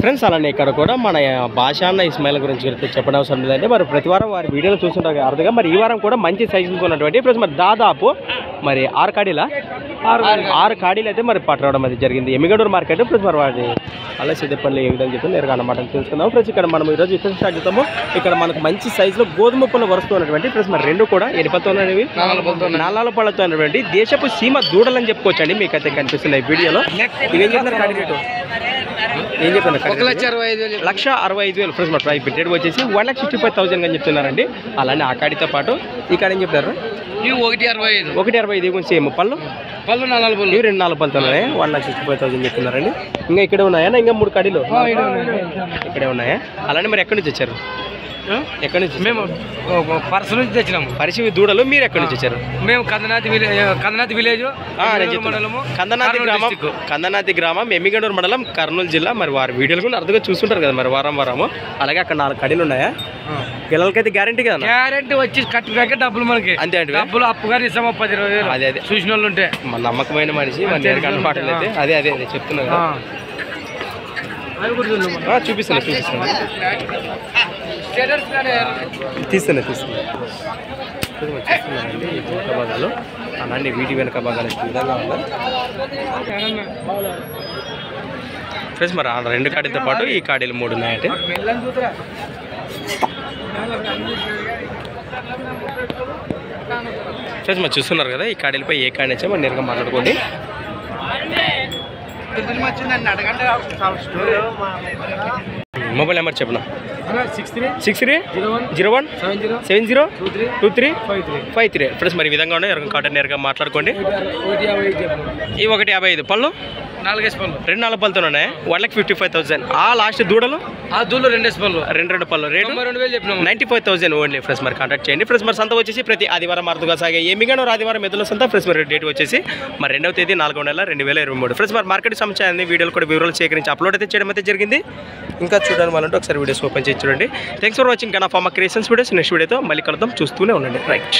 Friends అలానే ఇక్కడ కూడా మన భాష అన్న ఇస్మాయిల్ గురించి గురించి చెప్పడం అవసరం లేదంటే మరి ప్రతి వారం వారి వీడియోలు చూస్తుంటారు అర్థంగా మరి ఈ వారం కూడా మంచి సైజులతో ఉన్నటువంటి ప్లస్ మరి దాదాపు మరి ఆరు కాడీల? ఆరు కాడీలు. అయితే మరి పట్టడం అది జరిగింది. ఎమ్మిగడూరు మార్కెట్ ప్లస్ మరి వాటి అలా సిద్ధపల్లి ఏ విధంగా చెప్తే నేరుగా అన్నమాట తెలుసుకుందాం. ఫ్రెండ్స్ ఇక్కడ మనం ఈరోజు ఇక్కడ స్టార్ట్ చేస్తాము ఇక్కడ మనకు మంచి సైజులో గోధుమ పళ్ళు వరుస్తూ ఉన్నటువంటి ప్లస్ మరి రెండు కూడా ఎనిపతో ఉన్నవి. నాలుగు పళ్ళతో ఉన్నటువంటి. దేశపు సీమ దూడలని చెప్పుకోవచ్చండి మీకైతే కనిపిస్తున్నాయి వీడియోలో. ఇవేం చెప్తున్నారు కాడీ రేటు? ఏం కాడీ రేటు? అరవై ఐదు వేలు. లక్ష అరవై ఐదు వేలు. ఫ్రెండ్స్ మా ప్రైస్ రేట్ వచ్చేసి one lakh sixty five thousand అని చెప్తున్నారండి. అలానే ఆ కాడితో పాటు ఈ కాడ ఏం చెప్తారు ఒకటి అరవై ఐదు. ఒకటి అరవై ఐదు కొంచెం సేమ్. పళ్ళు? పళ్ళు నాలుగు పళ్ళు. రెండు నాలుగు పళ్ళతో ఉన్నాయి one lakh sixty five thousand చెప్తున్నారండి. ఇంకా ఇక్కడే ఉన్నాయా? ఇంకా మూడు కాడీలు? ఇక్కడే ఉన్నాయా? అలానే మరి ఎక్కడి నుంచి వచ్చారు? ఎక్కడి నుంచి మేము పర్స నుంచి తెచ్చినాము. పరిశీవి దూడలు మీరు ఎక్కడి నుంచి వచ్చారు? మేము కందనాథి విలేజ్ కందనాథి విలేజ్ చెప్తున్నా. కందనాతి గ్రామం కందనాతి గ్రామం ఎమ్మిగడూరు మండలం కర్నూలు జిల్లా. మరి వారి వీడియోలు కూడా అర్థంగా చూస్తుంటారు కదా మరి వారం వారము. అలాగే అక్కడ నాలుగు కడీలు ఉన్నాయా? పిల్లలకైతే గ్యారంటీ కదా గ్యారెంటీ వచ్చి కట్టినాక డబ్బులు మనకి. అంతే అండి డబ్బులు అప్పుగా ఇస్తాము? పది ఇరవై వేలు. అదే అదే. చూసిన వాళ్ళు ఉంటే మన నమ్మకమైన మనిషి మన నేరుగా అదే అదే అదే చెప్తున్నా చూపిస్తున్నా చూపిస్తున్నా తీస్తున్నా తీస్తున్నా చూస్తున్నారండి ఈ వెనక భాగాలు. అలాంటి వీటి వెనక భాగాలు ఈ విధంగా ఉన్నాయి ఫ్రెండ్స్ మరి ఆ రెండు కాడీతో పాటు ఈ కాడీలు మూడు ఉన్నాయంటే? ఫ్రెండ్స్ మరి చూస్తున్నారు కదా ఈ కాడీలపై ఏ కాడీ వచ్చా మరి నేరుగా మాట్లాడుకోండి. మొబైల్ నెంబర్ చెప్పనా? Six three six three zero one seven zero two three five three. Five three. Friends మరి విధంగా ఉన్నాయి కాటన్ నేరుగా మాట్లాడుకోండి. ఈ ఒకటి యాభై ఐదు. పళ్ళు? నాలుగేసి పళ్ళు. రెండు నాలుగు పళ్ళతో ఉన్నాయి. One lakh fifty five thousand ఆ లాస్ట్ దూడలు? ఆ దూళ్ళు రెండేసి పళ్ళు. రెండు రెండు పళ్ళు. రేటు? రెండు వేలు చెప్పినాము. Ninety five thousand only friends మరి కాంటాక్ట్ చేయండి. ఫ్రెండ్స్ మరి సంత వచ్చేసి ప్రతి ఆదివారం అర్థంగా సాగే ఎమ్మిగానో ఆదివారం ఎదుల సంత ఫ్రెండ్స్ మరి డేట్ వచ్చేసి మరి రెండవ తేదీ నాలుగో నెల రెండు వేల ఇరవై మూడు. ఫ్రెండ్స్ మరి మార్కెట్ సంబంధించిన వీడియోలు కూడా వివరాలు సేకరించి అప్లోడ్ అయితే చేయడం అయితే జరిగింది. ఇంకా చూడడం వాళ్ళంటే ఒకసారి వీడియోస్ ఓపెన్ చేసి చూడండి. Thanks for watching Gana pharma creations videos next వీడియోతో మళ్ళీ కలుద్దాం. చూస్తూనే ఉండండి. రైట్